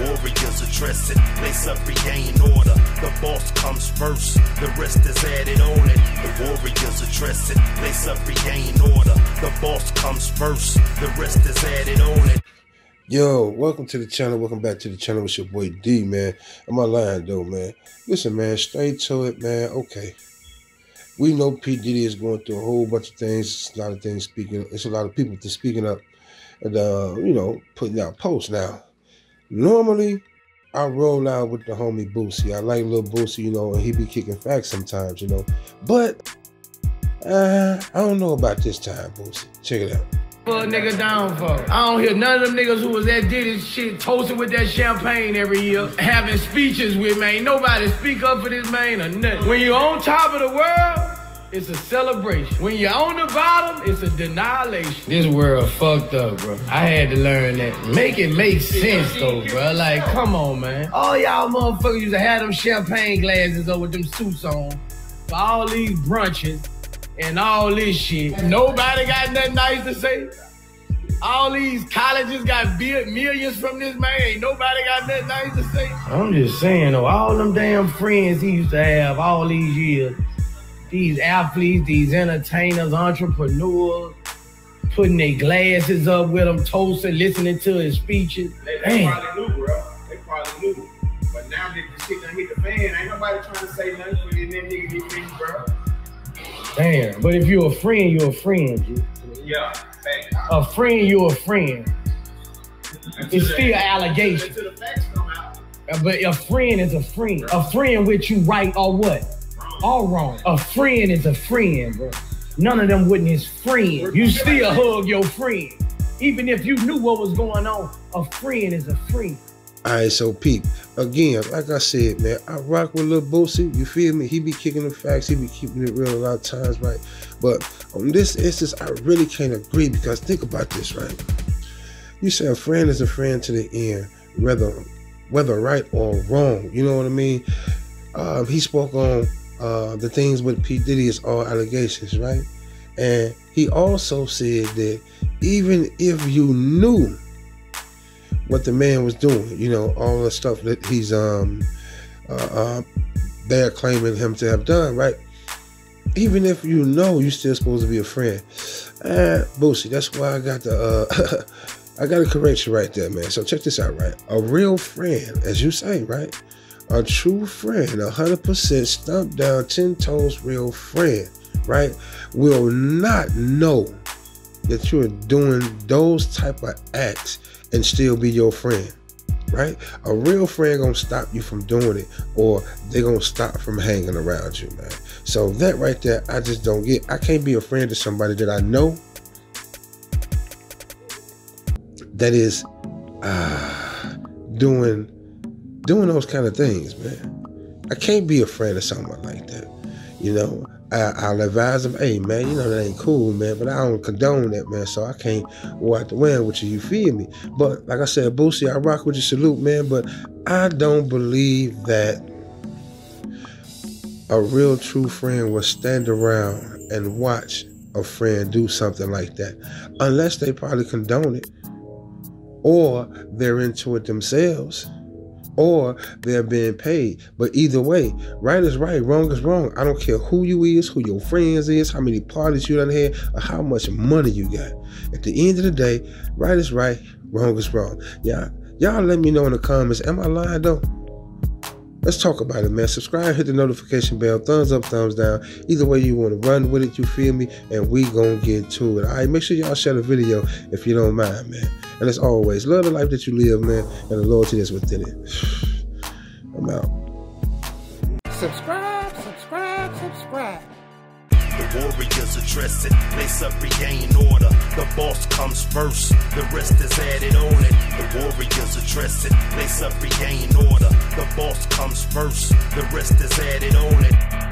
Warriors address it. Lace up, regain order. The boss comes first. The rest is added on it. The warriors address it. Lace up, regain order. The boss comes first. The rest is added on it. Yo, welcome to the channel. Welcome back to the channel. It's your boy D, man. Am I lying though, man. Listen, man, straight to it, man. Okay. We know P. Diddy is going through a whole bunch of things. It's a lot of things speaking. It's a lot of people to speaking up and uh, you know, putting out posts now. Normally, I roll out with the homie Boosie. I like Lil Boosie, you know, and he be kicking facts sometimes, you know. But uh, I don't know about this time, Boosie. Check it out. Fuck nigga down for. I don't hear none of them niggas who was at Diddy shit toasting with that champagne every year, having speeches with me. Ain't nobody speak up for this man or nothing. When you on top of the world, it's a celebration. When you're on the bottom, it's a denilation. This world fucked up, bro. I had to learn that. Make it make sense, though, bro. Like, come on, man. All y'all motherfuckers used to have them champagne glasses up with them suits on for all these brunches and all this shit. Nobody got nothing nice to say. All these colleges got millions from this man. Ain't nobody got nothing nice to say. I'm just saying, though, all them damn friends he used to have all these years these athletes, these entertainers, entrepreneurs, putting their glasses up with him, toasting, listening to his speeches. They, they probably knew, bro. They probably knew. But now that the shit done hit the fan, ain't nobody trying to say nothing for this nigga get finished, bro. Damn, but if you're a friend, you're a friend. Yeah, A friend, you're a friend. It's still allegation. Uh, but a friend is a friend. A friend with you right or what? All wrong. A friend is a friend, bro. None of them wasn't his friend. You still hug your friend. Even if you knew what was going on, a friend is a friend. All right, so peep. Again, like I said, man, I rock with Lil Boosie. You feel me? He be kicking the facts. He be keeping it real a lot of times, right? But on this instance, I really can't agree because think about this, right? You say a friend is a friend to the end, whether whether right or wrong. You know what I mean? Um, he spoke on uh, the things with P. Diddy is all allegations, right? And he also said that even if you knew what the man was doing, you know, all the stuff that he's um uh, uh they're claiming him to have done, right? Even if you know, you're still supposed to be a friend. Uh, Boosie, that's why I got the uh I got to correct you right there, man. So check this out, right? A real friend, as you say, right? A true friend, a 100% stump down, 10 toes real friend, right, will not know that you're doing those type of acts and still be your friend right? A real friend gonna stop you from doing it, or they gonna stop from hanging around you, man. So that right there, I just don't get. I can't be a friend to somebody that I know that is uh, doing doing those kind of things, man. I can't be a friend of someone like that. You know, I, will advise them, hey, man, you know, that ain't cool, man, but I don't condone that, man, so I can't walk the way with you, you feel me? But like I said, Boosie, I rock with you, salute, man, but I don't believe that a real true friend will stand around and watch a friend do something like that unless they probably condone it or they're into it themselves or they're being paid. But either way, right is right, wrong is wrong. I don't care who you is, who your friends is, how many parties you done had, or how much money you got. At the end of the day, right is right, wrong is wrong. Yeah, y'all let me know in the comments. Am I lying though? Let's talk about it, man. Subscribe, hit the notification bell, thumbs up, thumbs down. Either way you want to run with it, you feel me? And we gonna get to it. All right, make sure y'all share the video if you don't mind, man. And as always, love the life that you live, man, and the loyalty that's within it. I'm out. Subscribe, subscribe, subscribe. The warriors address it, lace up, regain order. The boss comes first, the rest is added on it. The warriors address it, lace up, regain order. Boss comes first, the rest is added on it.